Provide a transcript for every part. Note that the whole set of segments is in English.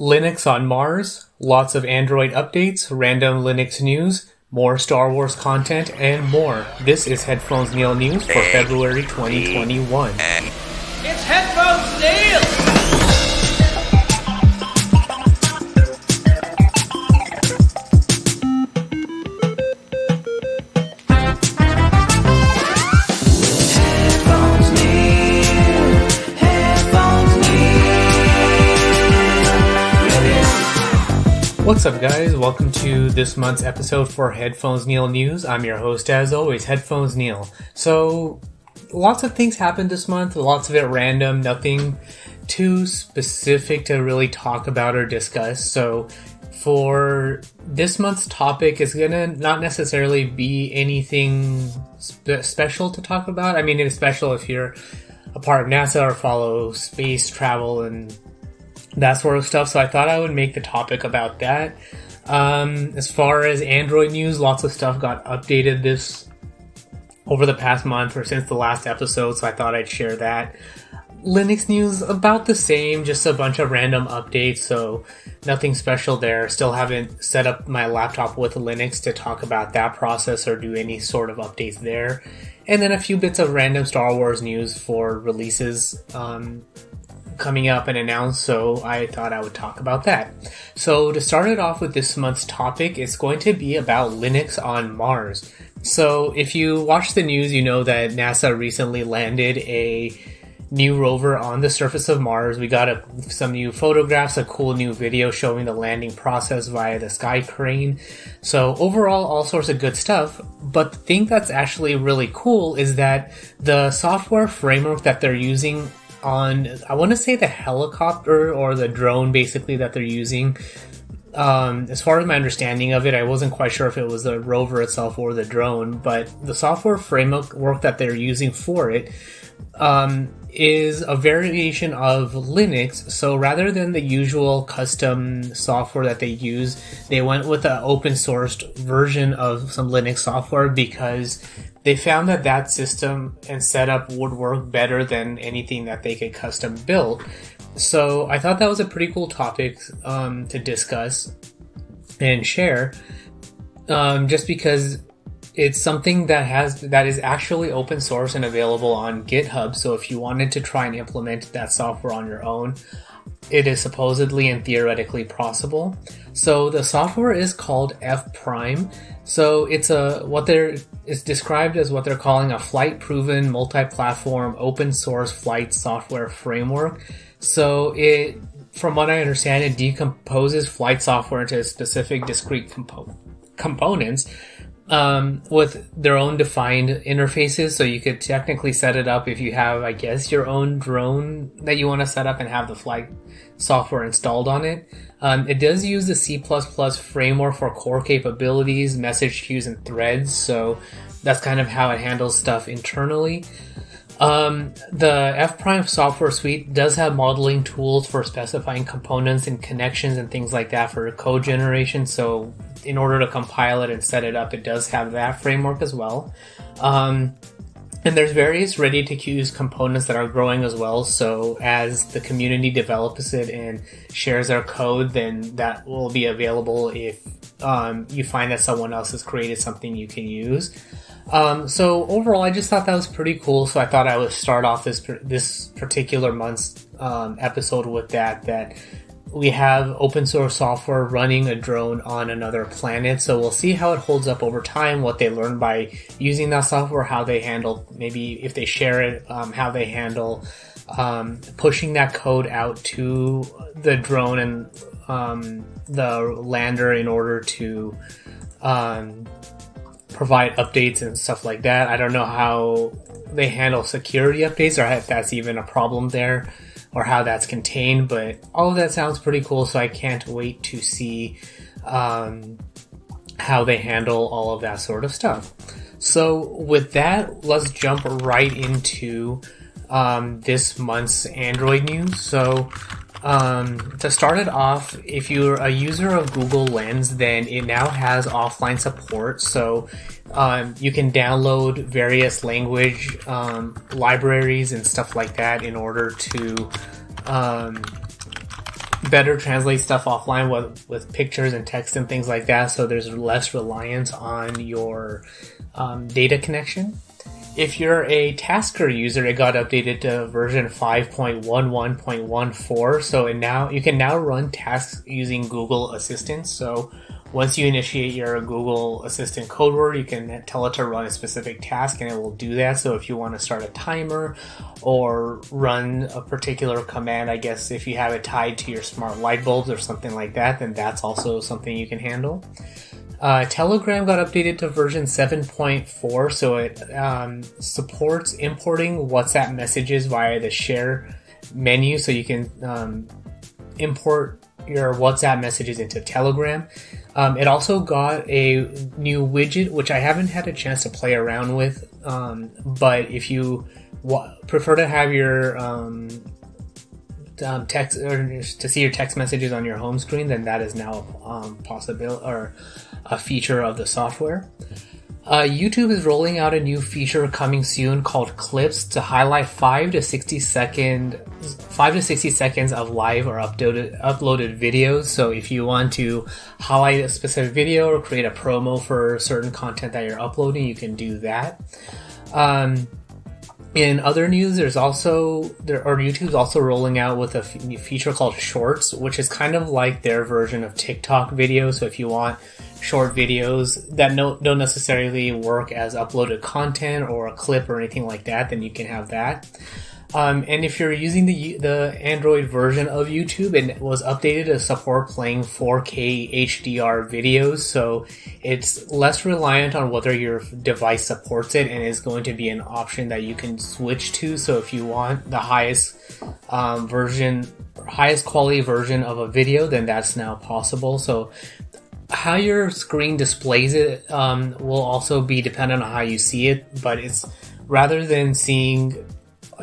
Linux on Mars, lots of Android updates, random Linux news, more Star Wars content, and more. This is Headphones Neil News for February 2021. It's What's up, guys? Welcome to this month's episode for Headphones Neil News. I'm your host, as always, Headphones Neil. So, lots of things happened this month, lots of it random, nothing too specific to really talk about or discuss. So, for this month's topic, it's gonna not necessarily be anything spe- special to talk about. I mean, it's special if you're a part of NASA or follow space travel and that sort of stuff. So I thought I would make the topic about that. Um, as far as Android news, lots of stuff got updated this over the past month or since the last episode, so I thought I'd share that. Linux news about the same, just a bunch of random updates, so nothing special there. Still haven't set up my laptop with Linux to talk about that process or do any sort of updates there. And then a few bits of random Star Wars news for releases. Um, coming up and announced, so I thought I would talk about that. So, to start it off with this month's topic, it's going to be about Linux on Mars. So, if you watch the news, you know that NASA recently landed a new rover on the surface of Mars. We got a, some new photographs, a cool new video showing the landing process via the sky crane. So overall, all sorts of good stuff. But the thing that's actually really cool is that the software framework that they're using on I want to say the helicopter or the drone basically that they're using. Um, as far as my understanding of it, I wasn't quite sure if it was the rover itself or the drone, but the software framework work that they're using for it um, is a variation of Linux. So rather than the usual custom software that they use, they went with an open sourced version of some Linux software because they found that that system and setup would work better than anything that they could custom build. So I thought that was a pretty cool topic um, to discuss and share, um, just because it's something that has that is actually open source and available on GitHub. So if you wanted to try and implement that software on your own, it is supposedly and theoretically possible. So the software is called F Prime. So it's a what they're it's described as what they're calling a flight proven multi-platform open source flight software framework. So it from what I understand it decomposes flight software into specific discrete compo- components um, with their own defined interfaces. So you could technically set it up if you have, I guess, your own drone that you want to set up and have the flight software installed on it. Um, it does use the C++ framework for core capabilities, message queues, and threads. So that's kind of how it handles stuff internally. Um, the F Prime software suite does have modeling tools for specifying components and connections and things like that for code generation. So in order to compile it and set it up, it does have that framework as well. Um, and there's various ready to use components that are growing as well. So as the community develops it and shares their code, then that will be available if um, you find that someone else has created something you can use. Um, so overall, I just thought that was pretty cool. So I thought I would start off this this particular month's um, episode with that. That we have open source software running a drone on another planet. So we'll see how it holds up over time, what they learn by using that software, how they handle, maybe if they share it, um, how they handle um, pushing that code out to the drone and um, the lander in order to um, provide updates and stuff like that. I don't know how they handle security updates or if that's even a problem there or how that's contained, but all of that sounds pretty cool. So I can't wait to see um, how they handle all of that sort of stuff. So with that, let's jump right into um, this month's Android news. So um, to start it off, if you're a user of Google Lens, then it now has offline support. So um, you can download various language um, libraries and stuff like that in order to um, better translate stuff offline with, with pictures and text and things like that. So there's less reliance on your um, data connection. If you're a Tasker user, it got updated to version 5.11.14. So it now you can now run tasks using Google Assistant. So once you initiate your Google Assistant code word, you can tell it to run a specific task and it will do that. So if you want to start a timer or run a particular command, I guess if you have it tied to your smart light bulbs or something like that, then that's also something you can handle. Uh, Telegram got updated to version 7.4, so it um, supports importing WhatsApp messages via the share menu, so you can um, import your WhatsApp messages into Telegram. Um, it also got a new widget, which I haven't had a chance to play around with. Um, but if you w- prefer to have your um, um, text or to see your text messages on your home screen, then that is now a um, possibility or a feature of the software. Uh, YouTube is rolling out a new feature coming soon called Clips to highlight five to sixty second, five to sixty seconds of live or uploaded uploaded videos. So if you want to highlight a specific video or create a promo for certain content that you're uploading, you can do that. Um, in other news, there's also there or YouTube's also rolling out with a feature called Shorts, which is kind of like their version of TikTok videos. So if you want short videos that no, don't necessarily work as uploaded content or a clip or anything like that, then you can have that. Um, and if you're using the the Android version of YouTube, it was updated to support playing 4K HDR videos, so it's less reliant on whether your device supports it, and is going to be an option that you can switch to. So if you want the highest um, version, highest quality version of a video, then that's now possible. So how your screen displays it um, will also be dependent on how you see it, but it's rather than seeing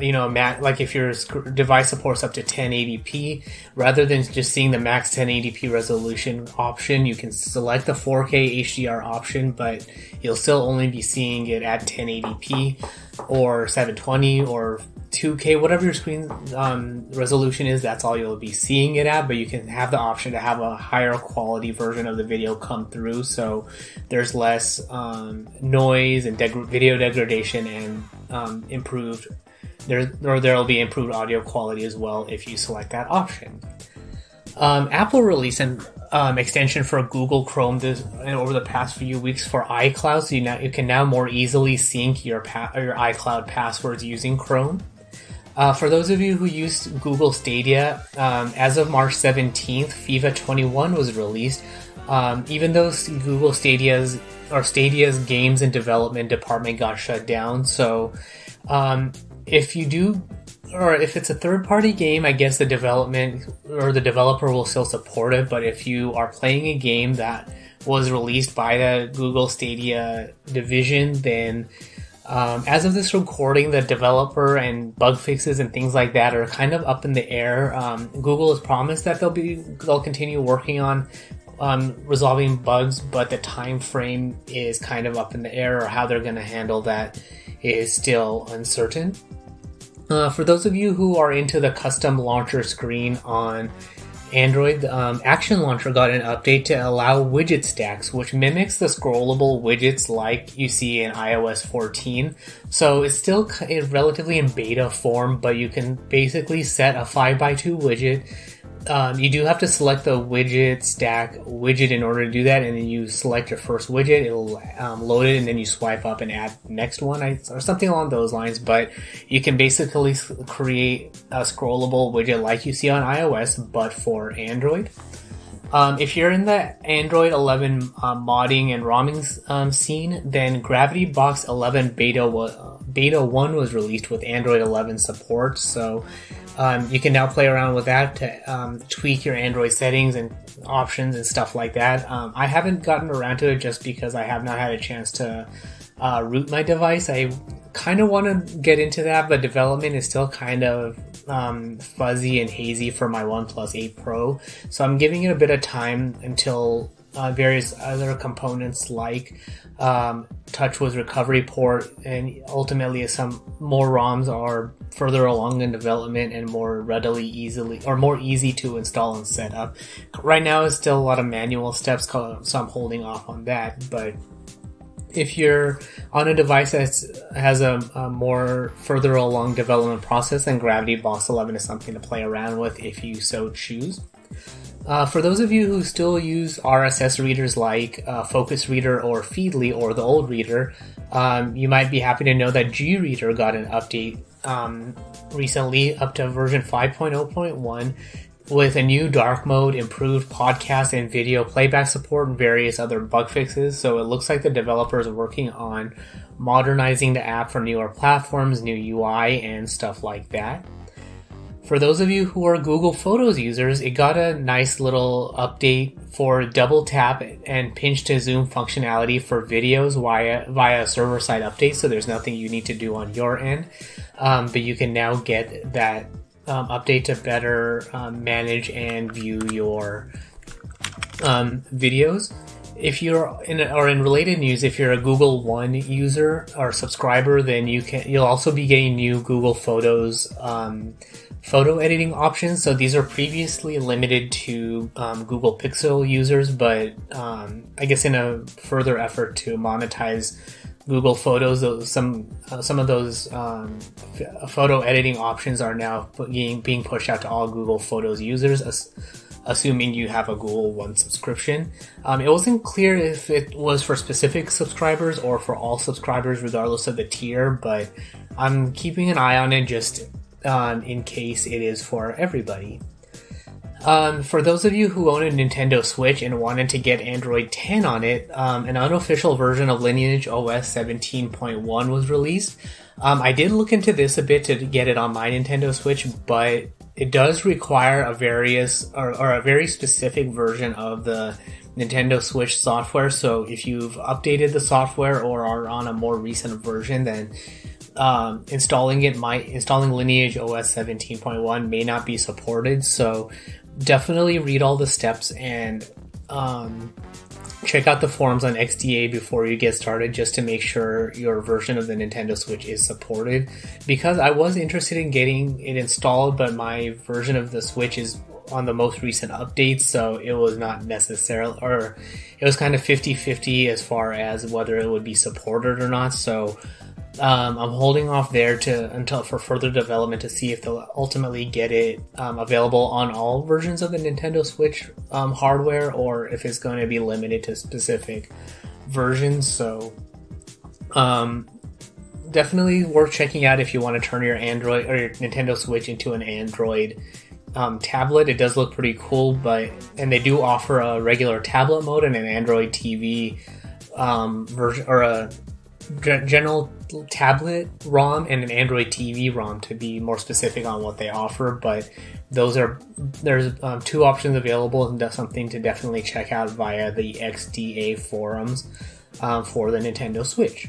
you know, like if your device supports up to 1080p, rather than just seeing the max 1080p resolution option, you can select the 4K HDR option, but you'll still only be seeing it at 1080p or 720 or 2K, whatever your screen um, resolution is, that's all you'll be seeing it at. But you can have the option to have a higher quality version of the video come through, so there's less um, noise and deg- video degradation and um, improved. There or there will be improved audio quality as well if you select that option. Um, Apple released an um, extension for Google Chrome this over the past few weeks for iCloud, so you now you can now more easily sync your pa- your iCloud passwords using Chrome. Uh, for those of you who used Google Stadia, um, as of March 17th, FIFA 21 was released. Um, even though Google Stadia's or Stadia's games and development department got shut down, so um, if you do or if it's a third party game, I guess the development or the developer will still support it. But if you are playing a game that was released by the Google Stadia division, then um, as of this recording, the developer and bug fixes and things like that are kind of up in the air. Um, Google has promised that they'll be they'll continue working on um, resolving bugs, but the time frame is kind of up in the air, or how they're going to handle that is still uncertain. Uh, for those of you who are into the custom launcher screen on Android, um, Action Launcher got an update to allow widget stacks, which mimics the scrollable widgets like you see in iOS 14. So it's still relatively in beta form, but you can basically set a 5x2 widget um, you do have to select the widget stack widget in order to do that, and then you select your first widget. It'll um, load it, and then you swipe up and add next one, or something along those lines. But you can basically create a scrollable widget like you see on iOS, but for Android. Um, if you're in the Android 11 uh, modding and ROMing um, scene, then Gravity Box 11 beta was, beta 1 was released with Android 11 support. So um, you can now play around with that to um, tweak your Android settings and options and stuff like that. Um, I haven't gotten around to it just because I have not had a chance to uh, root my device. I kind of want to get into that, but development is still kind of um, fuzzy and hazy for my OnePlus 8 Pro. So I'm giving it a bit of time until uh, various other components like um, TouchWiz recovery port, and ultimately some more ROMs are further along in development and more readily easily or more easy to install and set up. Right now, it's still a lot of manual steps, so I'm holding off on that. But if you're on a device that has a, a, more further along development process, then Gravity Box 11 is something to play around with if you so choose. Uh, for those of you who still use RSS readers like uh, Focus Reader or Feedly or the old reader, um, you might be happy to know that GReader got an update um, recently up to version 5.0.1 with a new dark mode, improved podcast and video playback support, and various other bug fixes. So it looks like the developers are working on modernizing the app for newer platforms, new UI, and stuff like that. For those of you who are Google Photos users, it got a nice little update for double tap and pinch to zoom functionality for videos via via server side update. So there's nothing you need to do on your end, um, but you can now get that um, update to better um, manage and view your um, videos. If you're in or in related news, if you're a Google One user or subscriber, then you can you'll also be getting new Google Photos um, photo editing options. So these are previously limited to um, Google Pixel users, but um, I guess in a further effort to monetize Google Photos, some uh, some of those um, photo editing options are now being being pushed out to all Google Photos users. As, assuming you have a Google One subscription. Um, it wasn't clear if it was for specific subscribers or for all subscribers, regardless of the tier, but I'm keeping an eye on it just um, in case it is for everybody. Um, for those of you who own a Nintendo Switch and wanted to get Android 10 on it, um, an unofficial version of Lineage OS 17.1 was released. Um, I did look into this a bit to get it on my Nintendo Switch, but it does require a various or, or a very specific version of the Nintendo Switch software. So if you've updated the software or are on a more recent version, then um, installing it might installing Lineage OS 17.1 may not be supported. So definitely read all the steps and um, check out the forums on XDA before you get started just to make sure your version of the Nintendo Switch is supported. Because I was interested in getting it installed, but my version of the Switch is on the most recent updates, so it was not necessarily, or it was kind of 50 50 as far as whether it would be supported or not. So um, I'm holding off there to until for further development to see if they'll ultimately get it um, available on all versions of the Nintendo Switch um, hardware, or if it's going to be limited to specific versions. So, um, definitely worth checking out if you want to turn your Android or your Nintendo Switch into an Android um, tablet. It does look pretty cool, but and they do offer a regular tablet mode and an Android TV um, version or a general tablet ROM and an Android TV ROM to be more specific on what they offer. But those are there's um, two options available, and that's something to definitely check out via the XDA forums um, for the Nintendo Switch.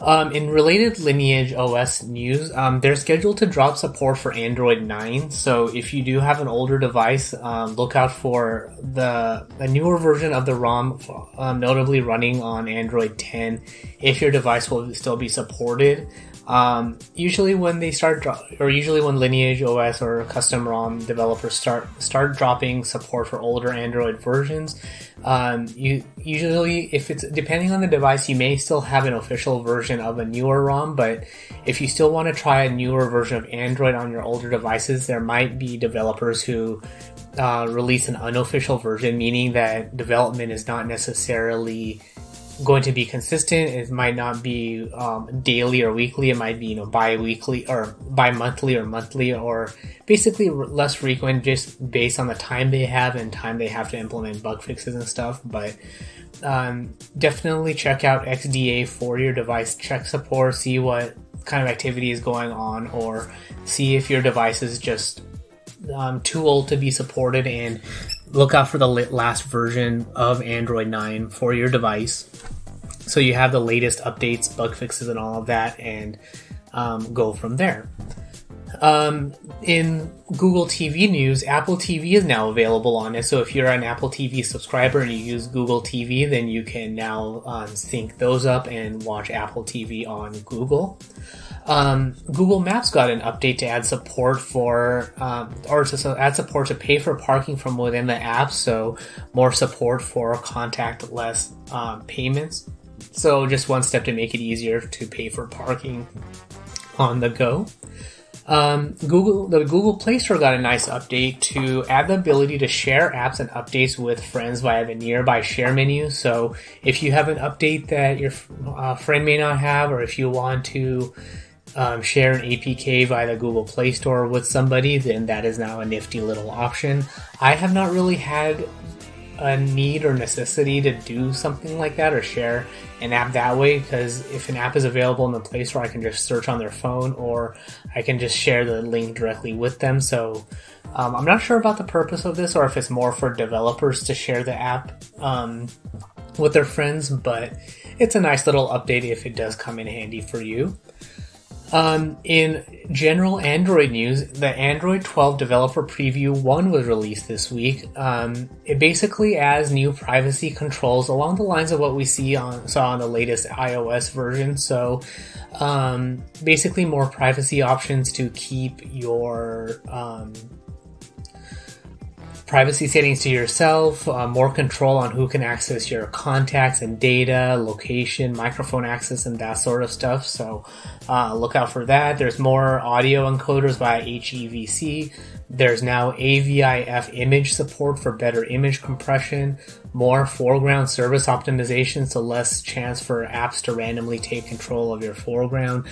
Um, in related Lineage OS news, um, they're scheduled to drop support for Android 9. So if you do have an older device, um, look out for the a newer version of the ROM, um, notably running on Android 10. If your device will still be supported, um, usually when they start, dro- or usually when Lineage OS or custom ROM developers start start dropping support for older Android versions, um, you usually if it's depending on the device, you may still have an official version of a newer ROM. But if you still want to try a newer version of Android on your older devices, there might be developers who uh, release an unofficial version, meaning that development is not necessarily going to be consistent. It might not be um, daily or weekly. It might be you know bi-weekly or bi-monthly or monthly or basically less frequent, just based on the time they have and time they have to implement bug fixes and stuff. But um, definitely check out XDA for your device. Check support, see what kind of activity is going on, or see if your device is just um, too old to be supported and look out for the last version of Android 9 for your device. So you have the latest updates, bug fixes, and all of that, and um, go from there. Um, in Google TV news, Apple TV is now available on it. So if you're an Apple TV subscriber and you use Google TV, then you can now um, sync those up and watch Apple TV on Google. Um, Google Maps got an update to add support for, um, or to add support to pay for parking from within the app. So more support for contactless um, payments. So just one step to make it easier to pay for parking on the go. Um, Google, the Google Play Store got a nice update to add the ability to share apps and updates with friends via the nearby share menu. So if you have an update that your uh, friend may not have, or if you want to um, share an APK via the Google Play Store with somebody, then that is now a nifty little option. I have not really had a need or necessity to do something like that or share an app that way because if an app is available in the Play Store, I can just search on their phone or I can just share the link directly with them. So um, I'm not sure about the purpose of this or if it's more for developers to share the app um, with their friends, but it's a nice little update if it does come in handy for you. Um, in general Android news, the Android 12 Developer Preview 1 was released this week. Um, it basically adds new privacy controls along the lines of what we see on saw on the latest iOS version. So, um, basically, more privacy options to keep your um, privacy settings to yourself, uh, more control on who can access your contacts and data, location, microphone access, and that sort of stuff. So uh, look out for that. There's more audio encoders via HEVC. There's now AVIF image support for better image compression, more foreground service optimization, so less chance for apps to randomly take control of your foreground.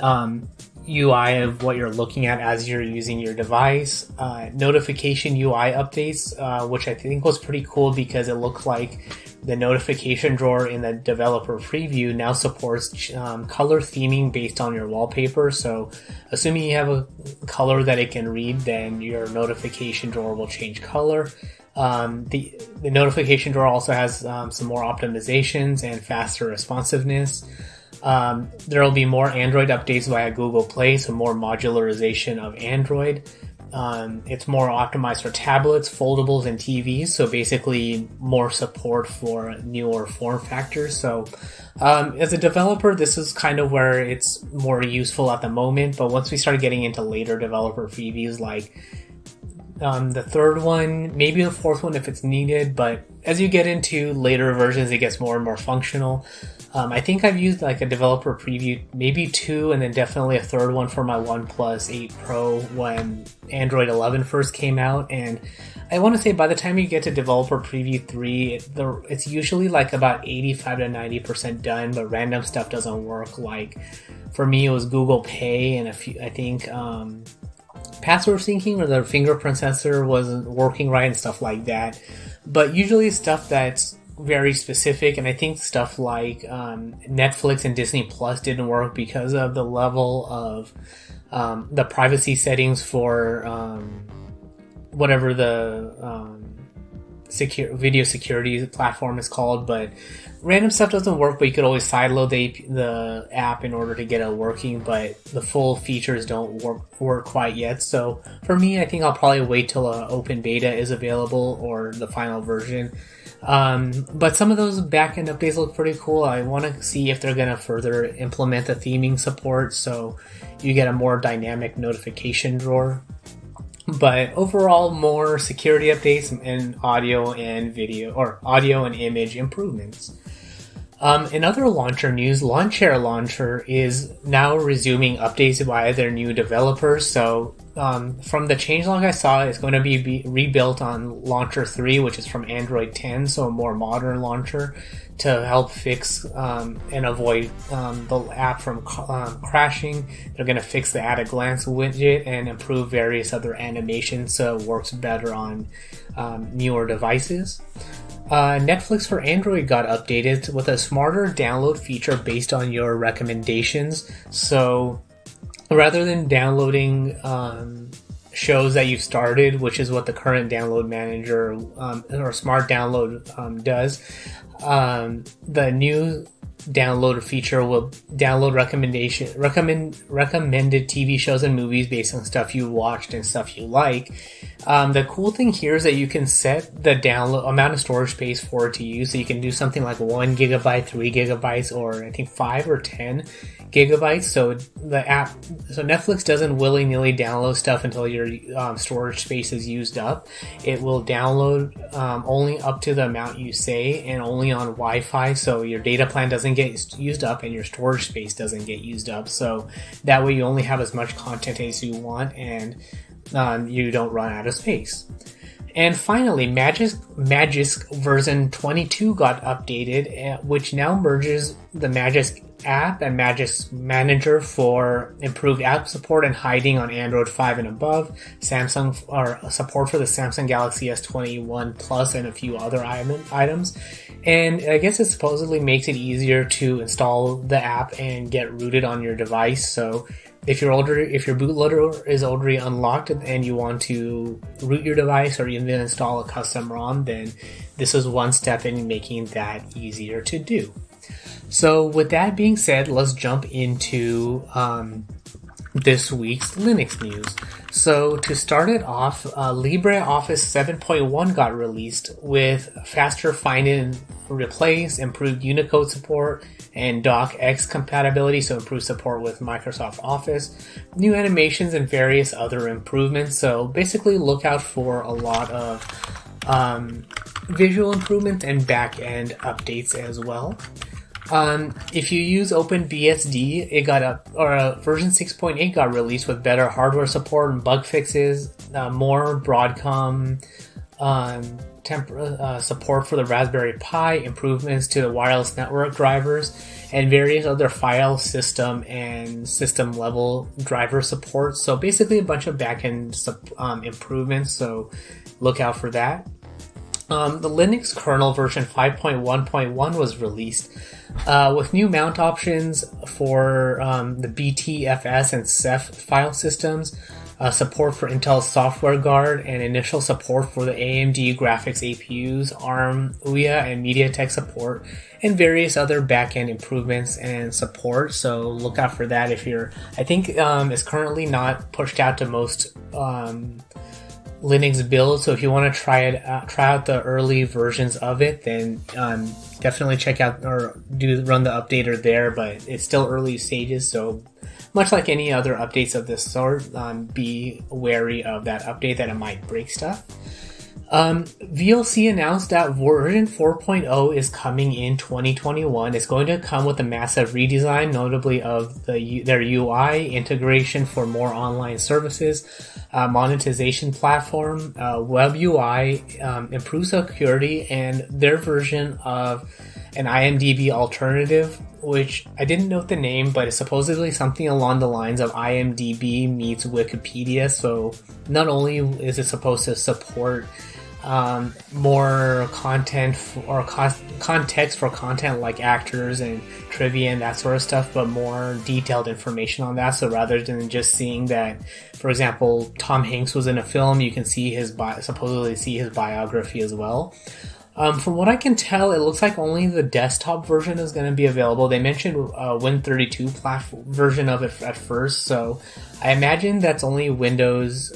Um, UI of what you're looking at as you're using your device. Uh, notification UI updates, uh, which I think was pretty cool because it looked like the notification drawer in the developer preview now supports um, color theming based on your wallpaper. So, assuming you have a color that it can read, then your notification drawer will change color. Um, the, the notification drawer also has um, some more optimizations and faster responsiveness. Um, there will be more Android updates via Google Play, so more modularization of Android. Um, it's more optimized for tablets, foldables, and TVs. So basically, more support for newer form factors. So, um, as a developer, this is kind of where it's more useful at the moment. But once we start getting into later developer previews, like um, the third one, maybe the fourth one if it's needed. But as you get into later versions, it gets more and more functional. Um, I think I've used like a developer preview, maybe two, and then definitely a third one for my OnePlus 8 Pro when Android 11 first came out. And I want to say by the time you get to developer preview 3, it, the, it's usually like about 85 to 90% done, but random stuff doesn't work. Like for me, it was Google Pay and a few, I think, um, password syncing or the fingerprint sensor wasn't working right and stuff like that. But usually stuff that's very specific, and I think stuff like um, Netflix and Disney Plus didn't work because of the level of um, the privacy settings for um, whatever the um, secure video security platform is called. But random stuff doesn't work, but you could always sideload the the app in order to get it working. But the full features don't work work quite yet. So for me, I think I'll probably wait till an open beta is available or the final version um, but some of those backend updates look pretty cool. I want to see if they're going to further implement the theming support so you get a more dynamic notification drawer. But overall, more security updates and audio and video or audio and image improvements. Um, in other launcher news, Lawnchair Launcher is now resuming updates via their new developers. So um, from the changelog I saw, it's going to be, be, rebuilt on Launcher 3, which is from Android 10, so a more modern launcher to help fix um, and avoid um, the app from um, crashing. They're going to fix the at a glance widget and improve various other animations so it works better on um, newer devices. Uh, Netflix for Android got updated with a smarter download feature based on your recommendations. So rather than downloading um, shows that you've started, which is what the current download manager um, or smart download um, does, um, the new download feature will download recommendation recommend recommended TV shows and movies based on stuff you watched and stuff you like. Um, the cool thing here is that you can set the download amount of storage space for it to use. So you can do something like one gigabyte, three gigabytes, or I think five or ten gigabytes. So the app, so Netflix doesn't willy nilly download stuff until your um, storage space is used up. It will download um, only up to the amount you say and only on Wi-Fi. So your data plan doesn't get used up and your storage space doesn't get used up. So that way you only have as much content as you want and um, you don't run out of space. And finally, Magisk, Magisk version 22 got updated, eh, which now merges the Magisk app and Magisk Manager for improved app support and hiding on Android 5 and above, Samsung or support for the Samsung Galaxy S21 Plus and a few other items. And I guess it supposedly makes it easier to install the app and get rooted on your device. So if your older if your bootloader is already unlocked and you want to root your device or even install a custom ROM, then this is one step in making that easier to do. So with that being said, let's jump into um, this week's Linux news. So to start it off, uh, LibreOffice 7.1 got released with faster find and replace, improved Unicode support, and DocX compatibility, so improved support with Microsoft Office, new animations, and various other improvements. So basically, look out for a lot of um, visual improvements and back end updates as well. Um, if you use OpenBSD, it got a or a version 6.8 got released with better hardware support and bug fixes, uh, more Broadcom um, temp- uh, support for the Raspberry Pi, improvements to the wireless network drivers, and various other file system and system level driver support. So basically, a bunch of backend um, improvements. So look out for that. Um, the Linux kernel version 5.1.1 was released uh, with new mount options for um, the BTFS and Ceph file systems, uh, support for Intel Software Guard, and initial support for the AMD graphics APUs, ARM, Ouya, and MediaTek support, and various other backend improvements and support. So look out for that if you're. I think um, it's currently not pushed out to most. Um, Linux build. So if you want to try it, out, try out the early versions of it, then um, definitely check out or do run the updater there. But it's still early stages, so much like any other updates of this sort, um, be wary of that update that it might break stuff. Um, VLC announced that version 4.0 is coming in 2021. It's going to come with a massive redesign, notably of the, their UI, integration for more online services, uh, monetization platform, uh, web UI, um, improved security, and their version of an IMDb alternative, which I didn't note the name, but it's supposedly something along the lines of IMDb meets Wikipedia. So not only is it supposed to support um, more content for, or co- context for content like actors and trivia and that sort of stuff, but more detailed information on that. So rather than just seeing that, for example, Tom Hanks was in a film, you can see his bi- supposedly see his biography as well. Um, from what I can tell, it looks like only the desktop version is going to be available. They mentioned uh, Win32 platform version of it at first, so I imagine that's only Windows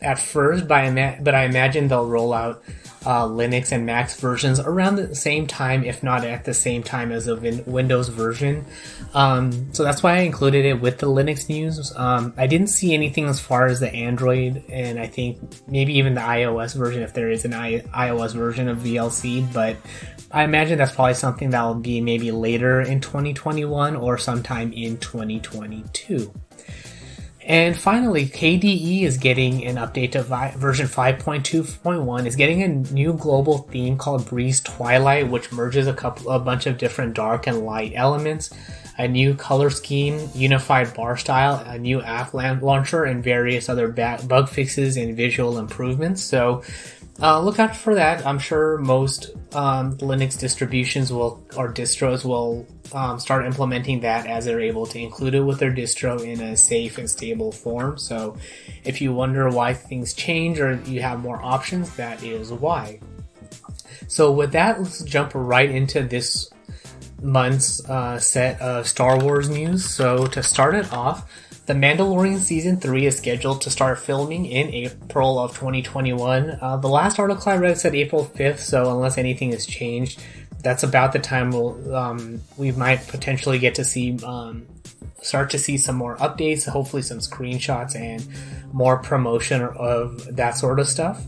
at first, but I, ima- but I imagine they'll roll out uh, Linux and Mac versions around the same time, if not at the same time as the Win- Windows version. Um, so that's why I included it with the Linux news. Um, I didn't see anything as far as the Android, and I think maybe even the iOS version, if there is an I- iOS version of VLC, but I imagine that's probably something that will be maybe later in 2021 or sometime in 2022. And finally, KDE is getting an update to vi- version 5.2.1. is getting a new global theme called Breeze Twilight, which merges a couple, a bunch of different dark and light elements, a new color scheme, unified bar style, a new app launcher, and various other bug fixes and visual improvements. So uh, look out for that. I'm sure most um, Linux distributions will or distros will um, start implementing that as they're able to include it with their distro in a safe and stable form. So, if you wonder why things change or you have more options, that is why. So, with that, let's jump right into this month's uh, set of Star Wars news. So to start it off, The Mandalorian season three is scheduled to start filming in April of 2021. Uh, the last article I read said April 5th, so unless anything has changed, that's about the time we'll um, we might potentially get to see um, start to see some more updates, hopefully some screenshots and more promotion of that sort of stuff.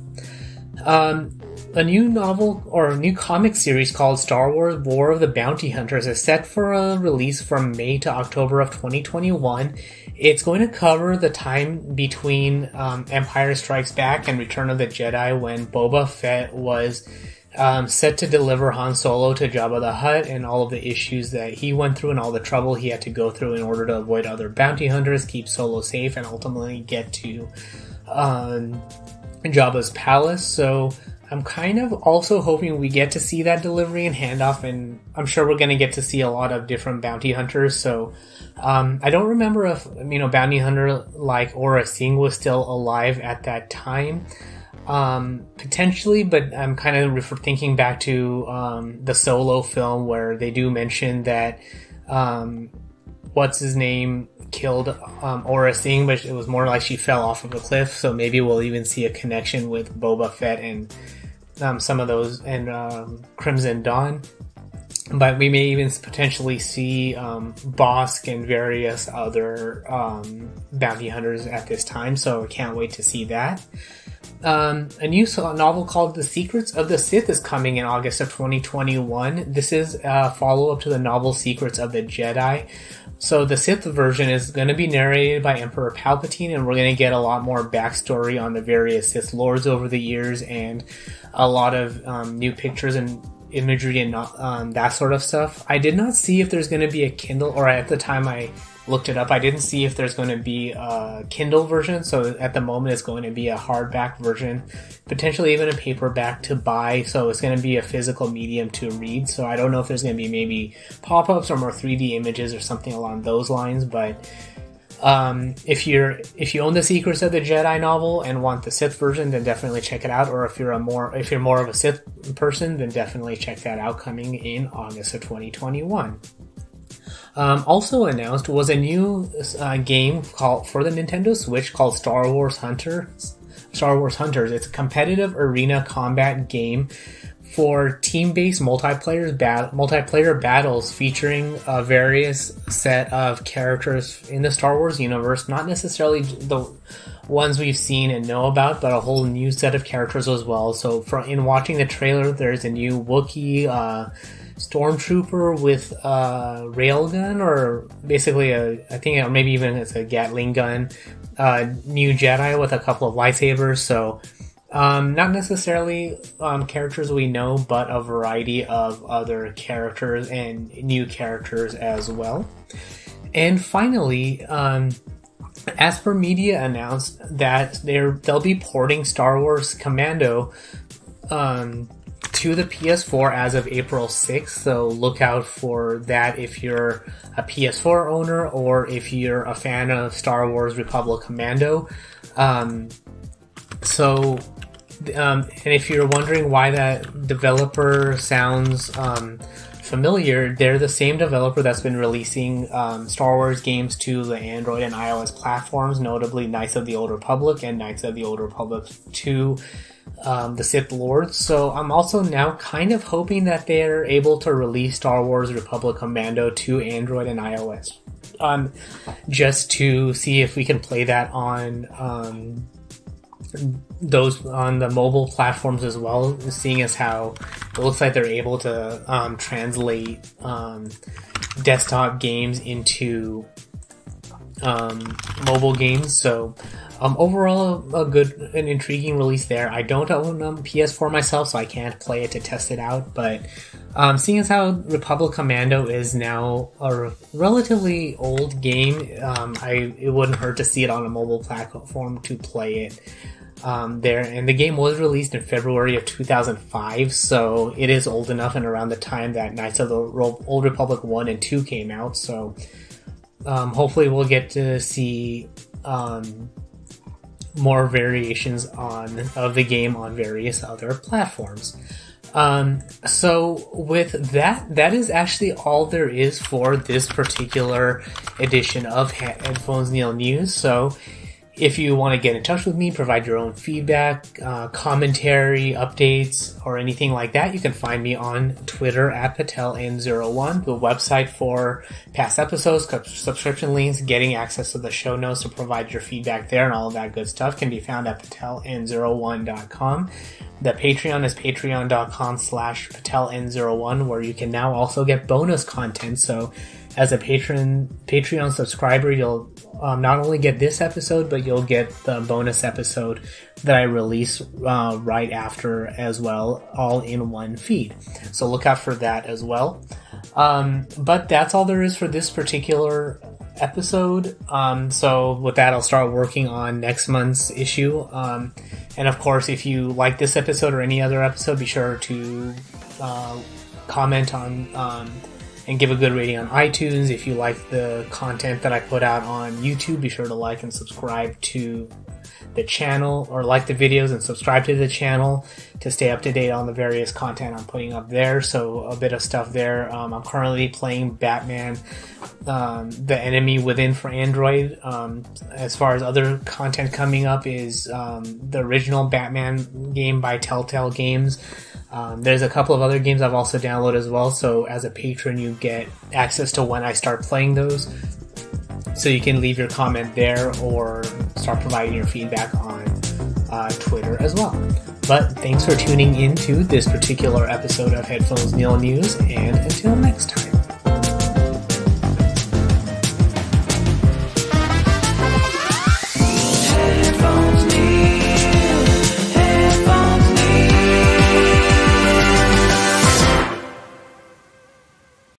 Um, a new novel or a new comic series called Star Wars War of the Bounty Hunters is set for a release from May to October of 2021. It's going to cover the time between um, Empire Strikes Back and Return of the Jedi when Boba Fett was um, set to deliver Han Solo to Jabba the Hutt and all of the issues that he went through and all the trouble he had to go through in order to avoid other bounty hunters, keep Solo safe, and ultimately get to um, Jabba's palace. So I'm kind of also hoping we get to see that delivery and handoff, and I'm sure we're going to get to see a lot of different bounty hunters. So um, I don't remember if you know bounty hunter like Aurra Sing was still alive at that time. Um, potentially, but I'm kind of thinking back to um, the solo film where they do mention that um, what's his name killed um, Aurra Sing, but it was more like she fell off of a cliff. So maybe we'll even see a connection with Boba Fett and um, some of those and um, Crimson Dawn. But we may even potentially see um, Bossk and various other um, bounty hunters at this time. So I can't wait to see that. Um, a new novel called The Secrets of the Sith is coming in August of 2021. This is a follow up to the novel Secrets of the Jedi. So the Sith version is going to be narrated by Emperor Palpatine, and we're going to get a lot more backstory on the various Sith lords over the years, and a lot of um, new pictures and imagery and um, that sort of stuff. I did not see if there's going to be a Kindle, or at the time I looked it up. I didn't see if there's going to be a Kindle version. So at the moment, it's going to be a hardback version, potentially even a paperback to buy. So it's going to be a physical medium to read. So I don't know if there's going to be maybe pop ups or more 3D images or something along those lines. But um, if you're if you own the Secrets of the Jedi novel and want the Sith version, then definitely check it out. Or if you're a more if you're more of a Sith person, then definitely check that out. Coming in August of 2021. Um, also announced was a new uh, game called for the Nintendo Switch called Star Wars Hunter. Star Wars Hunters. It's a competitive arena combat game for team-based multiplayer bat- multiplayer battles featuring a various set of characters in the Star Wars universe. Not necessarily the ones we've seen and know about, but a whole new set of characters as well. So, from in watching the trailer, there's a new Wookiee. Uh, stormtrooper with a railgun, or basically a, I think or maybe even it's a Gatling gun. Uh, new Jedi with a couple of lightsabers. So, um, not necessarily um, characters we know, but a variety of other characters and new characters as well. And finally, um, Aspyr Media announced that they're they'll be porting Star Wars Commando um, to the PS4 as of April 6th, so look out for that if you're a PS4 owner or if you're a fan of Star Wars Republic Commando. Um, so, um, and if you're wondering why that developer sounds um, familiar, they're the same developer that's been releasing um, Star Wars games to the Android and iOS platforms, notably Knights of the Old Republic and Knights of the Old Republic 2 um, the Sith Lords. So I'm also now kind of hoping that they're able to release Star Wars Republic Commando to Android and iOS, um, just to see if we can play that on um, those on the mobile platforms as well. Seeing as how it looks like they're able to um, translate um, desktop games into um, mobile games, so um, overall, a, good, an intriguing release there. I don't own um, PS4 myself, so I can't play it to test it out. But um, seeing as how Republic Commando is now a relatively old game, um, I it wouldn't hurt to see it on a mobile platform to play it um, there. And the game was released in February of 2005, so it is old enough and around the time that Knights of the Old Republic 1 and 2 came out. So um, hopefully, we'll get to see um, more variations on of the game on various other platforms. Um, so with that, that is actually all there is for this particular edition of Headphones Neil News. So if you want to get in touch with me, provide your own feedback, uh, commentary, updates, or anything like that, you can find me on Twitter at PatelN01, the website for past episodes, subscription links, getting access to the show notes to provide your feedback there, and all of that good stuff can be found at PatelN01.com. The Patreon is patreon.com slash PatelN01, where you can now also get bonus content. So as a patron Patreon subscriber, you'll um, not only get this episode, but you'll get the bonus episode that I release uh, right after as well, all in one feed. So look out for that as well. Um, but that's all there is for this particular episode. Um, so with that, I'll start working on next month's issue. Um, and of course, if you like this episode or any other episode, be sure to uh, comment on um, and give a good rating on iTunes. If you like the content that I put out on YouTube, be sure to like and subscribe to the channel or like the videos and subscribe to the channel to stay up to date on the various content I'm putting up there. So a bit of stuff there. Um, I'm currently playing Batman, um, the enemy within for Android. Um, as far as other content coming up is um, the original Batman game by Telltale Games. Um, there's a couple of other games I've also downloaded as well. So as a patron, you get access to when I start playing those. So you can leave your comment there or start providing your feedback on uh, Twitter as well. But thanks for tuning in to this particular episode of Headphones Neil News, and until next time.